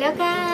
แล้วกา